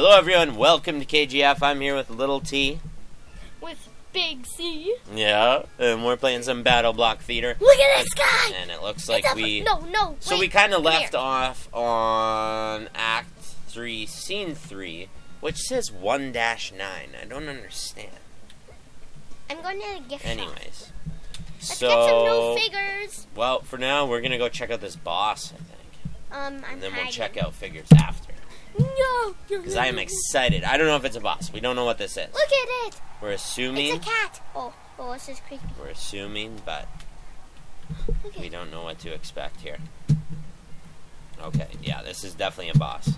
Hello, everyone. Welcome to KGF. I'm here with Little T. With Big C. Yeah, and we're playing some BattleBlock Theater. Look at this guy! And it looks like we. No, no. So wait, we kind of left here. off on Act 3, Scene 3, which says 1 9. I don't understand. I'm going to gift shop. Anyways. Let's so. get some new figures. Well, for now, we're going to go check out this boss, I think. Um, I'm And then we'll check out figures after. No! Because I am excited. I don't know if it's a boss. We don't know what this is. Look at it! We're assuming. It's a cat! Oh, oh, this is creepy. We're assuming, but Look at we don't know what to expect here. Okay, yeah, this is definitely a boss.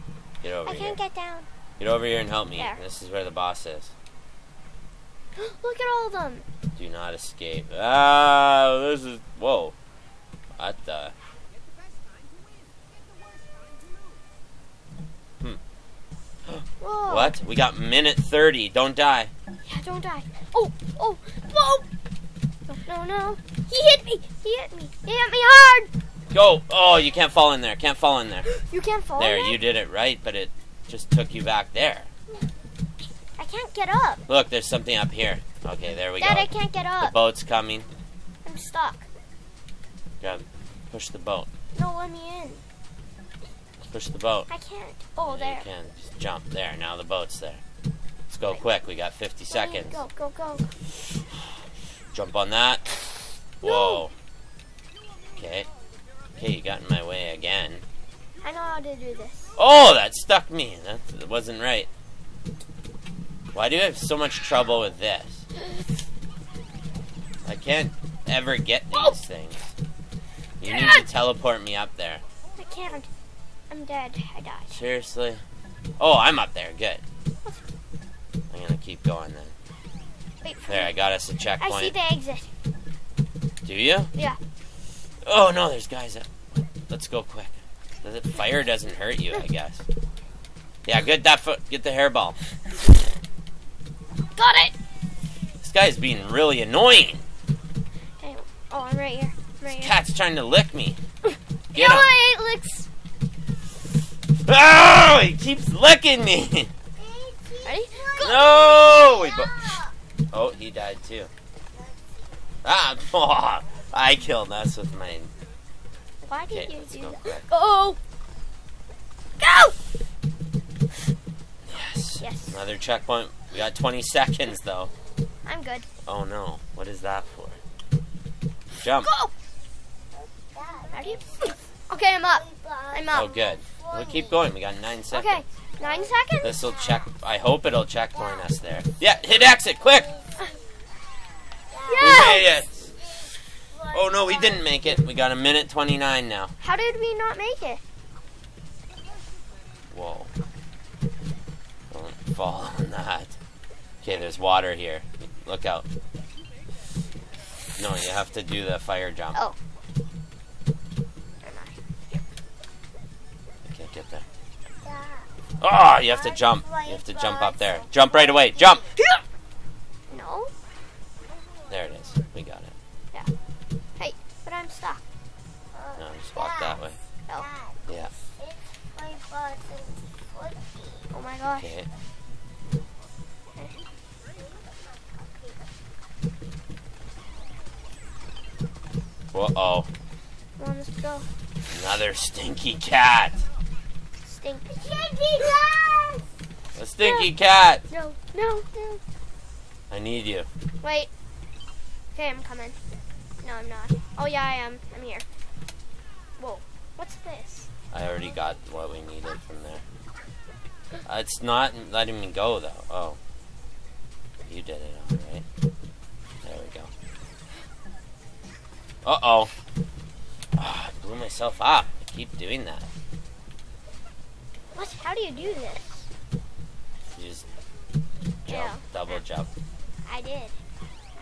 Get over I here. I can't get down. Get over here and help me. There. This is where the boss is. Look at all of them. Do not escape. Ah, this is. Whoa. What the? What? We got minute 30. Don't die. Yeah, don't die. Oh, oh, whoa! No, no, no. He hit me! He hit me! He hit me hard! Go! Oh, you can't fall in there. Can't fall in there. You can't fall in There, you did it right, but it just took you back there. I can't get up. Look, there's something up here. Okay, there we Dad, go. Dad, I can't get up. The boat's coming. I'm stuck. Grab. Push the boat. No, let me in. Push the boat. I can't. Oh, Yeah, there. You can. Just jump. There, now the boat's there. Let's go quick. We got 50 seconds. Go, go, go. Jump on that. Whoa. Okay. Okay, you got in my way again. I know how to do this. Oh, that stuck me. That, wasn't right. Why do you have so much trouble with this? I can't ever get these Oh. things. You need to teleport me up there. I can't. I'm dead. I died. Seriously? Oh, I'm up there. Good. I'm gonna keep going then. Wait for There, I got us a checkpoint. I see the exit. Do you? Yeah. Oh no, there's guys up. Let's go quick. The fire doesn't hurt you, I guess. Yeah, good. That foot. Get the hairball. Got it! This guy's being really annoying. Oh, I'm right here. I'm right This here. cat's trying to lick me. You Get know him. what? It looks. Oh, he keeps licking me. Ready? Go! No. Oh, he died too. Ah, oh, I killed us with mine. Why did Okay, you do go that? quick. Oh! Go! Yes. Yes. Another checkpoint. We got 20 seconds though. I'm good. Oh no. What is that for? Jump. Go! Ready? Okay, I'm up. I'm up. Oh, good. We'll keep going. We got nine seconds. Okay, nine seconds. This will check. I hope it'll checkpoint us there. Yeah, hit exit quick. We made it. Oh no, we didn't make it. We got a minute 29 now. How did we not make it? Whoa. Don't fall on that. Okay, there's water here. Look out. No, you have to do the fire jump. Oh. Oh, you have to jump. You have to jump up there. Jump right away. Jump. No? There it is. We got it. Yeah. Hey, but I'm stuck. No, just walk that way. Oh, Yeah. oh my gosh. Okay. Whoa, oh. Come on, let's go. Another stinky cat. A stinky cat. No, no, no. I need you. Wait. Okay, I'm coming. No, I'm not. Oh, yeah, I am. I'm here. Whoa. What's this? I already got what we needed from there. Uh, it's not letting me go, though. Oh. You did it, alright. There we go. Uh-oh. Ah, I blew myself up. I keep doing that. What? How do you do this? You just jump, Yeah. double jump. I did.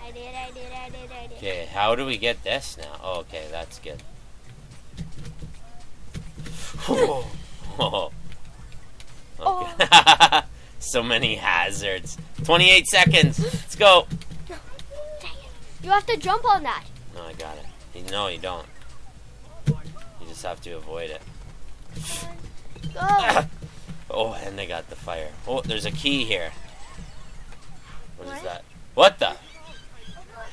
I did, I did, I did, I did. Okay, how do we get this now? Oh, okay, that's good. oh. Okay. Oh. so many hazards. 28 seconds. Let's go. You have to jump on that. No, I got it. No, you don't. You just have to avoid it. Go. Oh, and they got the fire. Oh, there's a key here. what is that? What the?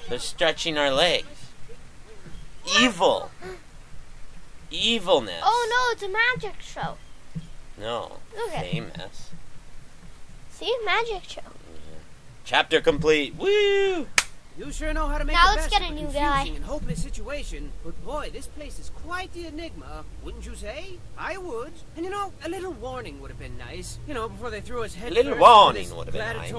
They're stretching our legs. Evil. Evilness. Oh no, it's a magic show. No. It. Famous. See, magic show. Chapter complete. Woo! You sure know how to make Now the let's best get a new confusing guy. and hopeless situation. But boy, this place is quite the enigma, wouldn't you say? I would. And you know, a little warning would have been nice. You know, before they threw us head A little warning into this would have been nice.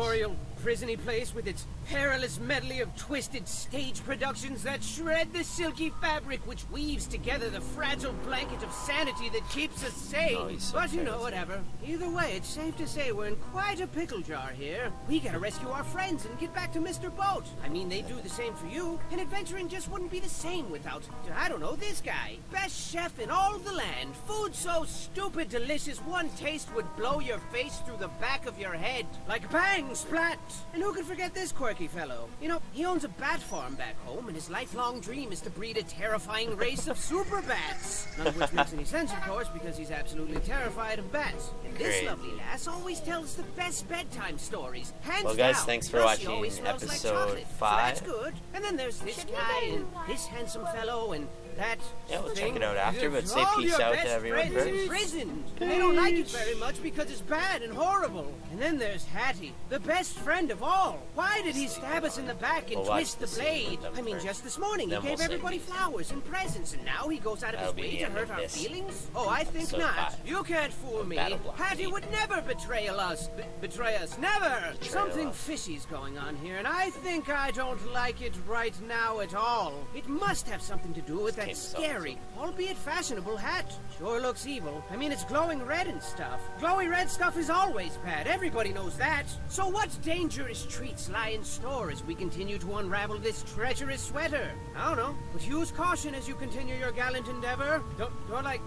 Prisony place with its perilous medley of twisted stage productions that shred the silky fabric which weaves together the fragile blanket of sanity that keeps us sane. Oh, so but you know, whatever. Either way, it's safe to say we're in quite a pickle jar here. We gotta rescue our friends and get back to Mr. Boat. I mean, they do the same for you, and adventuring just wouldn't be the same without, I don't know, this guy. Best chef in all the land. Food so stupid delicious, one taste would blow your face through the back of your head. Like bang, splat. And who could forget this quirky fellow? You know, he owns a bat farm back home, and his lifelong dream is to breed a terrifying race of super bats. None of which makes any sense, of course, because he's absolutely terrified of bats. And this Great. lovely lass always tells the best bedtime stories. Hands Well, guys, down. thanks for Plus, watching smells like episode chocolate, so five. that's good. And then there's this Should guy and this handsome fellow and that. Yeah, we'll check it out after, but say peace out to everyone friends in first. prison. They don't like it very much because it's bad and horrible. And then there's Hatty, the best friend of all. Why did he stab us in the back and We'll twist the blade? I mean, just this morning Then he we'll gave everybody flowers and presents, and now he goes out of That'll his way to hurt our feelings. Oh, I think episode not. five You can't fool me. Hatty would never betray us. B- betray us. Never. Something us. fishy's going on here, and I think I don't like it right now at all. It must have something to do with that King's Salt. scary, albeit fashionable hat. Sure looks evil. I mean, it's glowing red and stuff. Glowy red stuff is always bad. Everybody knows that. So what dangerous treats lie in store as we continue to unravel this treacherous sweater? I don't know, but use caution as you continue your gallant endeavor. Don't, don't like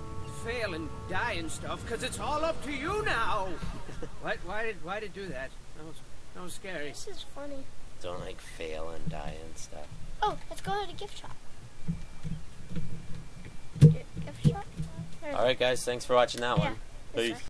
fail and die and stuff, because it's all up to you now. why, why did, why did do that? That was, that was scary. This is funny. Don't like fail and die and stuff. Oh, let's go to the gift shop. Gi- Gift shop? There's- Alright, guys, thanks for watching that Yeah. one. Peace.